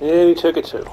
Yeah, he took it too.